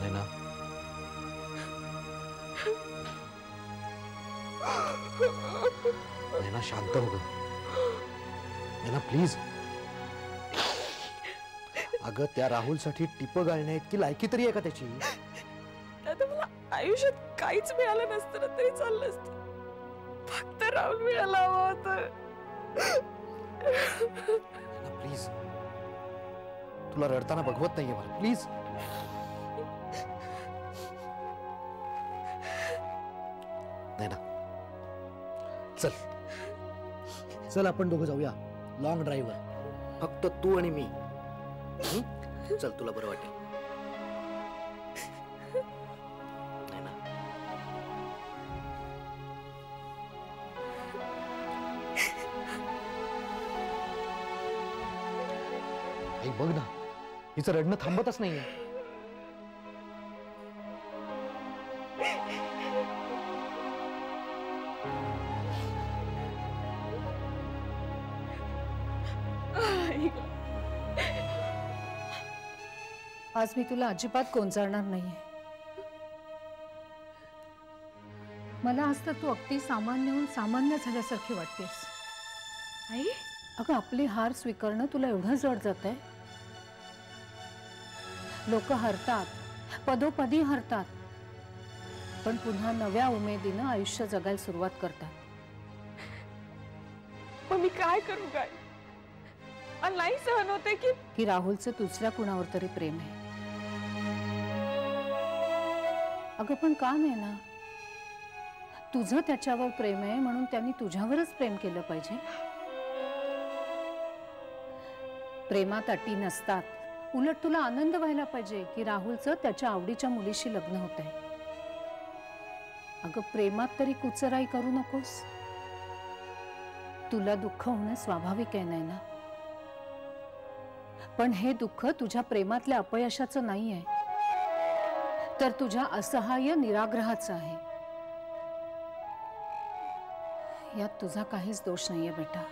नैना नैना शांत हो ग नैना प्लीज़ अगं त्या राहुलसाठी टिप गाळण्या इतकी लायकी तरी आहे का त्याची? आता मला आयुष्यात काहीच मिळालं नसतं ना तरी चाललं असतं. फक्त राहुल मिळाला हवा होता. प्लीज़ तुला रडताना बघवत नाहीये मला प्लीज़ नैना चल। चल, आपण दोघं जाऊया. लॉंग ड्राईव्हवर फक्त तू आणि मी. चल, तुला बरं वाटेल. बघ ना. हिचं रडणं थांबतच नाहीये. आज मी तुला अजिबात कोंचाळणार नाहीये. मला आज तर तू अगदी सामान्यहून सामान्य झाल्यासारखी वाटतेस. आई, अगं आपली हार स्वीकारणं तुला एवढं जड जात आहे. लोक हरतात, पदोपदी हरतात. पण पुन्हा नव्या उमेदीनं आयुष्य जगायला सुरुवात करतात. मग मी काय करू काय नाही सहन होते की? की राहुलचं दुसऱ्या कुणावर तरी प्रेम आहे? अगं पण का नाही ना? तुझं त्याच्यावर प्रेम आहे म्हणून त्यांनी तुझ्यावरच प्रेम केलं पाहिजे. प्रेमात अटी नसतात. उलट तुला आनंद व्हायला पाहिजे की राहुलचं त्याच्या आवडीच्या मुलीशी लग्न होत आहे अगं प्रेमात तरी कुचराई करू नकोस. तुला दुःख होणं स्वाभाविक आहे नाही ना पण हे दुःख तुझ्या प्रेमातल्या अपयशाचं नाही आहे तर तुझ्या असहाय्य निराग्रहाचं आहे. यात तुझा काहीच दोष नाहीये बेटा.